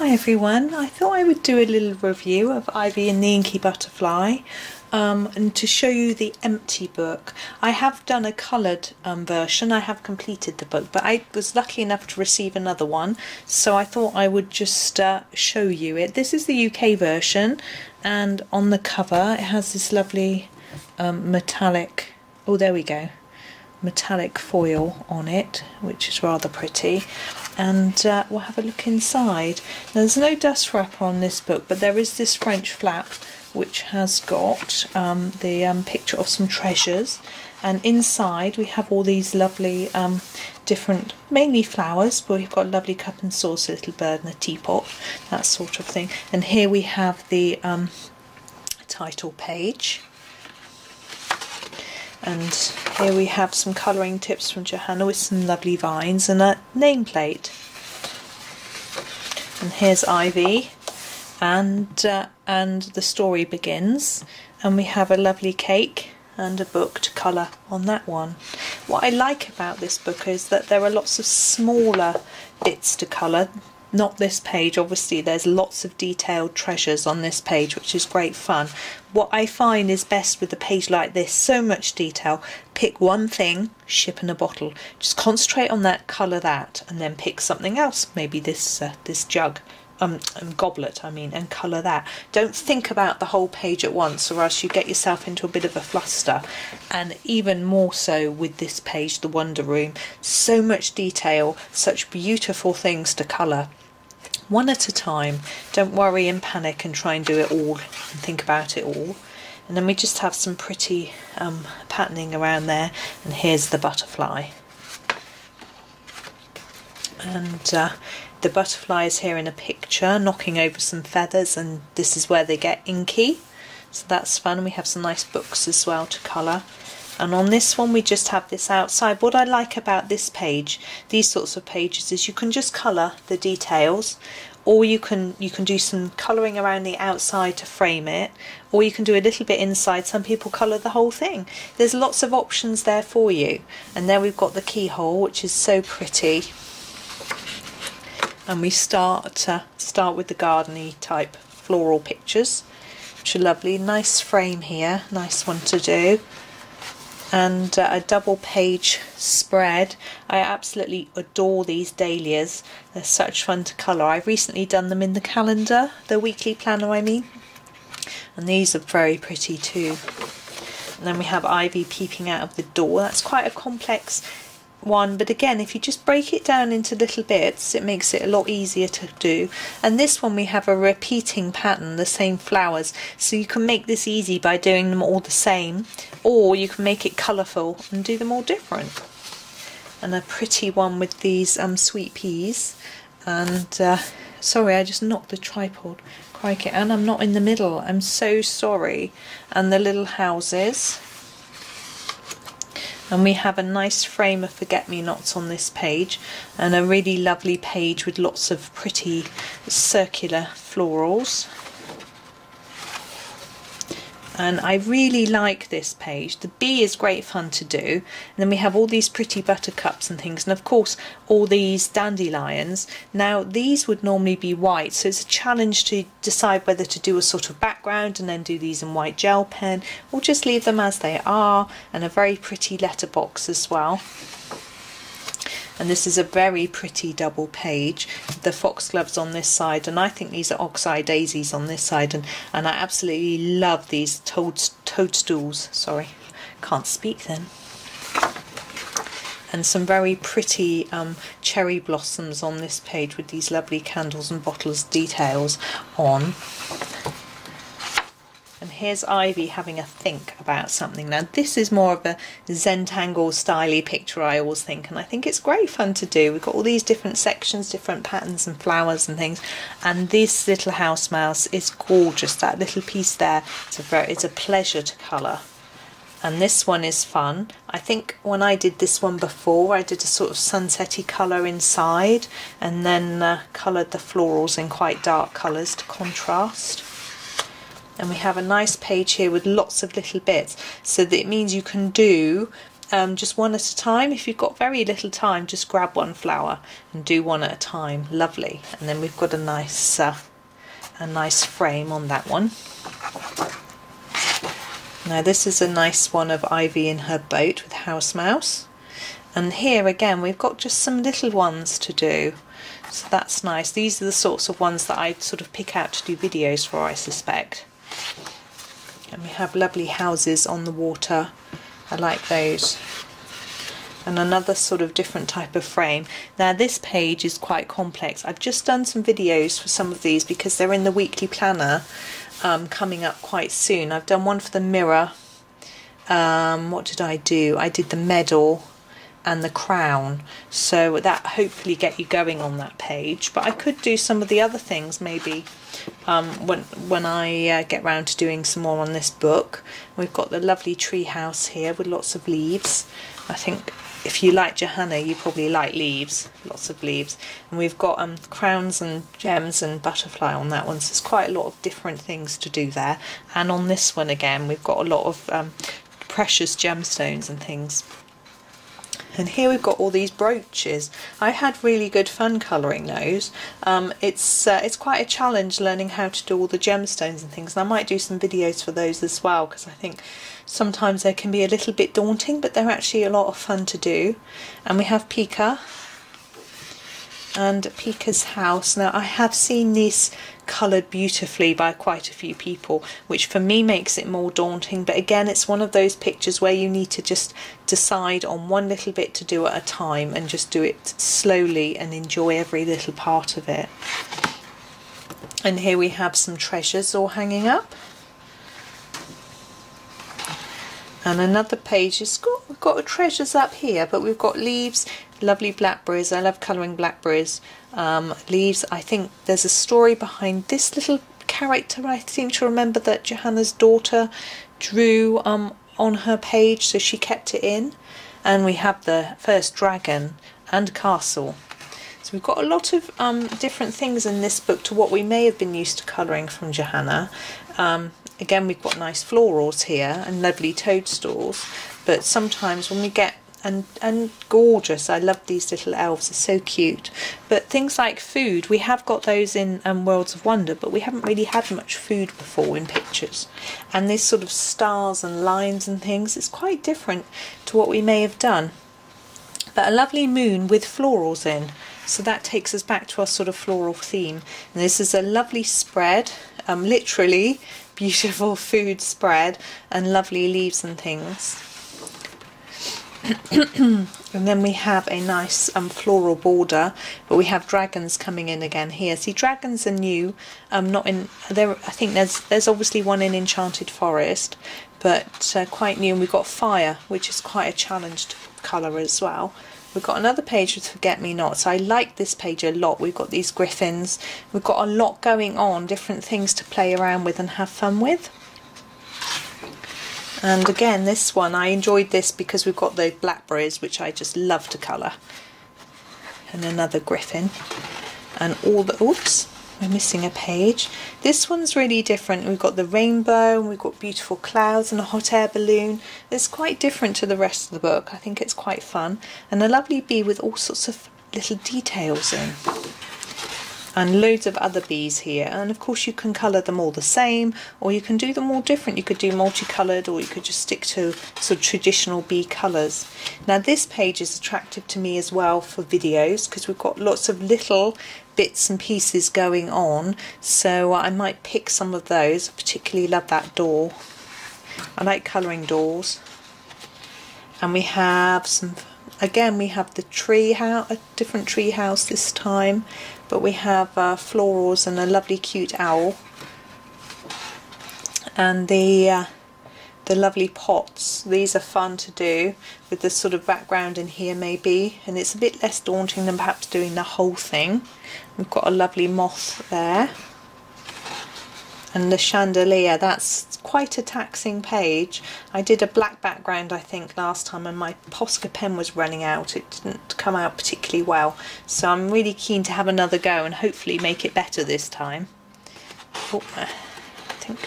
Hi everyone, I thought I would do a little review of Ivy and the Inky Butterfly um, and to show you the empty book. I have done a coloured um, version, I have completed the book, but I was lucky enough to receive another one, so I thought I would just uh, show you it. This is the UK version, and on the cover it has this lovely um, metallic, oh there we go, metallic foil on it, which is rather pretty. And uh, we'll have a look inside. Now, there's no dust wrapper on this book, but there is this French flap which has got um, the um, picture of some treasures. And inside we have all these lovely um, different, mainly flowers, but we've got a lovely cup and saucer, a little bird and a teapot, that sort of thing. And here we have the um, title page and here we have some colouring tips from Johanna with some lovely vines and a nameplate. And here's Ivy and uh, and the story begins and we have a lovely cake and a book to colour on that one. What I like about this book is that there are lots of smaller bits to colour not this page. Obviously there's lots of detailed treasures on this page which is great fun. What I find is best with a page like this so much detail. Pick one thing ship in a bottle. Just concentrate on that colour that and then pick something else. Maybe this uh, this jug um, goblet, I mean, and colour that. Don't think about the whole page at once, or else you get yourself into a bit of a fluster. And even more so with this page, The Wonder Room. So much detail, such beautiful things to colour one at a time. Don't worry and panic and try and do it all and think about it all. And then we just have some pretty um, patterning around there. And here's the butterfly. And uh, the butterfly is here in a picture, knocking over some feathers, and this is where they get inky. So that's fun. We have some nice books as well to colour. And on this one we just have this outside. What I like about this page these sorts of pages is you can just colour the details or you can you can do some colouring around the outside to frame it or you can do a little bit inside. Some people colour the whole thing. There's lots of options there for you. And there we've got the keyhole which is so pretty and we start uh, start with the gardeny type floral pictures which are lovely nice frame here nice one to do and uh, a double page spread. I absolutely adore these dahlias. They're such fun to colour. I've recently done them in the calendar, the weekly planner I mean. And these are very pretty too. And then we have Ivy peeping out of the door. That's quite a complex one but again if you just break it down into little bits it makes it a lot easier to do. And this one we have a repeating pattern the same flowers. So you can make this easy by doing them all the same or you can make it colourful and do them all different. And a pretty one with these um, sweet peas. And uh, sorry I just knocked the tripod. Crikey and I'm not in the middle. I'm so sorry. And the little houses and we have a nice frame of forget-me-nots on this page and a really lovely page with lots of pretty circular florals and I really like this page. The bee is great fun to do and then we have all these pretty buttercups and things and of course all these dandelions. Now these would normally be white so it's a challenge to decide whether to do a sort of background and then do these in white gel pen or just leave them as they are and a very pretty letterbox as well and this is a very pretty double page. The foxgloves on this side and I think these are oxeye daisies on this side and, and I absolutely love these toad, toadstools. Sorry can't speak then. And some very pretty um, cherry blossoms on this page with these lovely candles and bottles details on here's Ivy having a think about something. Now this is more of a Zentangle styly picture I always think and I think it's great fun to do. We've got all these different sections, different patterns and flowers and things and this little house mouse is gorgeous. That little piece there, it's a, very, it's a pleasure to colour and this one is fun. I think when I did this one before I did a sort of sunsetty colour inside and then uh, coloured the florals in quite dark colours to contrast and we have a nice page here with lots of little bits so that it means you can do um, just one at a time. If you've got very little time, just grab one flower and do one at a time. Lovely. And then we've got a nice, uh, a nice frame on that one. Now this is a nice one of Ivy in her boat with House Mouse. And here again, we've got just some little ones to do. So that's nice. These are the sorts of ones that I sort of pick out to do videos for, I suspect. And we have lovely houses on the water. I like those. And another sort of different type of frame. Now this page is quite complex. I've just done some videos for some of these because they're in the weekly planner um, coming up quite soon. I've done one for the mirror. Um, what did I do? I did the medal and the crown. So that hopefully get you going on that page. But I could do some of the other things maybe um, when when I uh, get round to doing some more on this book. We've got the lovely tree house here with lots of leaves. I think if you like Johanna you probably like leaves lots of leaves. And we've got um, crowns and gems and butterfly on that one. So there's quite a lot of different things to do there. And on this one again we've got a lot of um, precious gemstones and things and here we've got all these brooches. I had really good fun colouring those. Um, it's uh, it's quite a challenge learning how to do all the gemstones and things and I might do some videos for those as well because I think sometimes they can be a little bit daunting but they're actually a lot of fun to do. And we have Pika and Pika's house. Now I have seen this coloured beautifully by quite a few people, which for me makes it more daunting. But again, it's one of those pictures where you need to just decide on one little bit to do at a time and just do it slowly and enjoy every little part of it. And here we have some treasures all hanging up. And another page has got we've got treasures up here, but we've got leaves lovely blackberries. I love colouring blackberries. Um, leaves, I think there's a story behind this little character. I seem to remember that Johanna's daughter drew um, on her page, so she kept it in. And we have the first dragon and castle. So we've got a lot of um, different things in this book to what we may have been used to colouring from Johanna. Um, again, we've got nice florals here and lovely toadstools, but sometimes when we get and and gorgeous. I love these little elves; they're so cute. But things like food, we have got those in um, Worlds of Wonder, but we haven't really had much food before in pictures. And these sort of stars and lines and things, it's quite different to what we may have done. But a lovely moon with florals in. So that takes us back to our sort of floral theme. And this is a lovely spread, um, literally beautiful food spread and lovely leaves and things. and then we have a nice um, floral border but we have dragons coming in again here. See dragons are new um not in there I think there's there's obviously one in Enchanted Forest but uh, quite new. And we've got fire which is quite a challenged colour as well We've got another page with Forget Me Nots. I like this page a lot. We've got these griffins. We've got a lot going on, different things to play around with and have fun with. And again, this one, I enjoyed this because we've got the blackberries, which I just love to colour. And another griffin. And all the, oops, we're missing a page. This one's really different. We've got the rainbow, and we've got beautiful clouds and a hot air balloon. It's quite different to the rest of the book. I think it's quite fun. And a lovely bee with all sorts of little details in and loads of other bees here. And of course you can colour them all the same or you can do them all different. You could do multicoloured or you could just stick to sort of traditional bee colours. Now this page is attractive to me as well for videos because we've got lots of little bits and pieces going on. So uh, I might pick some of those. I particularly love that door. I like colouring doors. And we have some again we have the tree house a different tree house this time but we have uh, florals and a lovely cute owl. And the uh, the lovely pots these are fun to do with the sort of background in here maybe. And it's a bit less daunting than perhaps doing the whole thing. We've got a lovely moth there and the chandelier that's quite a taxing page. I did a black background I think last time and my Posca pen was running out. It didn't come out particularly well. So I'm really keen to have another go and hopefully make it better this time. Oh, I think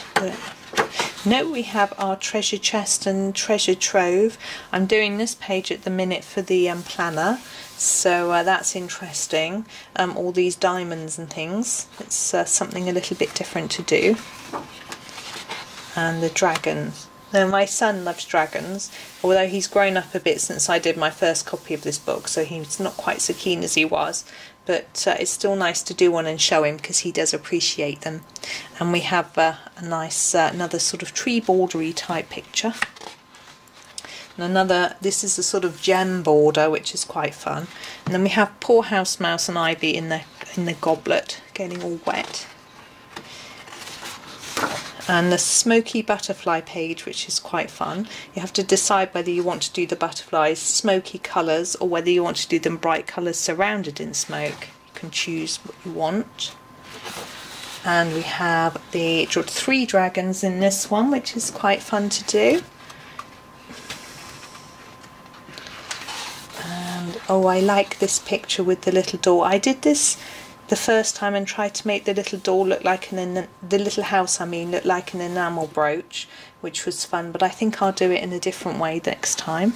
Note we have our treasure chest and treasure trove. I'm doing this page at the minute for the um, planner, so uh, that's interesting. Um, all these diamonds and things. It's uh, something a little bit different to do. And the dragons. Now my son loves dragons, although he's grown up a bit since I did my first copy of this book, so he's not quite so keen as he was but uh, it's still nice to do one and show him because he does appreciate them. And we have uh, a nice, uh, another sort of tree bordery type picture. And another, this is a sort of gem border, which is quite fun. And then we have poor house mouse and ivy in the in the goblet, getting all wet and the smoky butterfly page which is quite fun. You have to decide whether you want to do the butterflies smoky colours or whether you want to do them bright colours surrounded in smoke. You can choose what you want. And we have the three dragons in this one which is quite fun to do. And oh I like this picture with the little door. I did this the first time and tried to make the little door look like an the little house I mean look like an enamel brooch which was fun but I think I'll do it in a different way next time.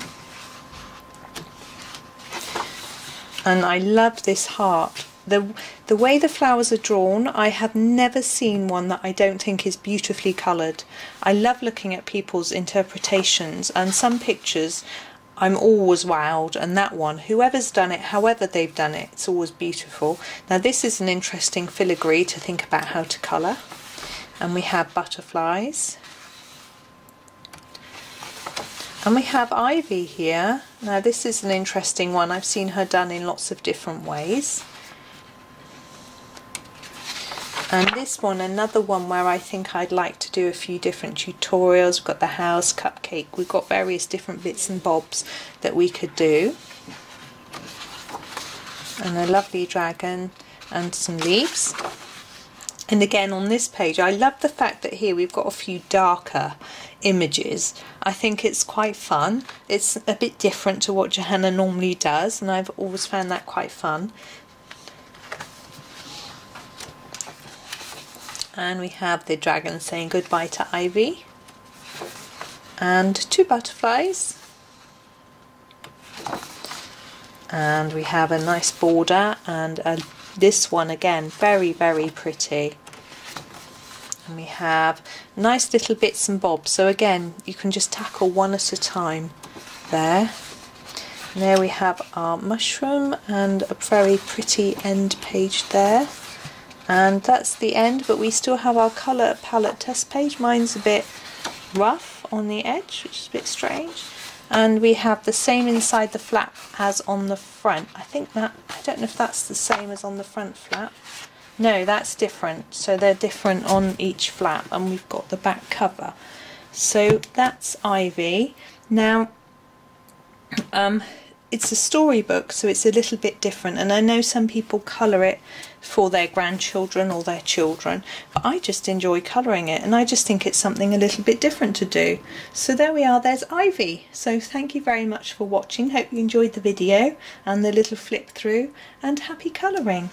And I love this heart. The the way the flowers are drawn I have never seen one that I don't think is beautifully coloured. I love looking at people's interpretations and some pictures I'm always wowed and that one whoever's done it however they've done it it's always beautiful. Now this is an interesting filigree to think about how to colour. And we have butterflies. And we have ivy here. Now this is an interesting one. I've seen her done in lots of different ways and this one another one where I think I'd like to do a few different tutorials. We've got the house cupcake. We've got various different bits and bobs that we could do. And a lovely dragon and some leaves. And again on this page I love the fact that here we've got a few darker images. I think it's quite fun. It's a bit different to what Johanna normally does and I've always found that quite fun and we have the dragon saying goodbye to Ivy. And two butterflies. And we have a nice border and a, this one again very very pretty. And we have nice little bits and bobs. So again you can just tackle one at a time there. And there we have our mushroom and a very pretty end page there and that's the end but we still have our colour palette test page. Mine's a bit rough on the edge which is a bit strange. And we have the same inside the flap as on the front. I think that I don't know if that's the same as on the front flap. No that's different. So they're different on each flap and we've got the back cover. So that's Ivy. Now um, it's a storybook, so it's a little bit different. And I know some people colour it for their grandchildren or their children, but I just enjoy colouring it and I just think it's something a little bit different to do. So there we are, there's Ivy. So thank you very much for watching. Hope you enjoyed the video and the little flip through and happy colouring.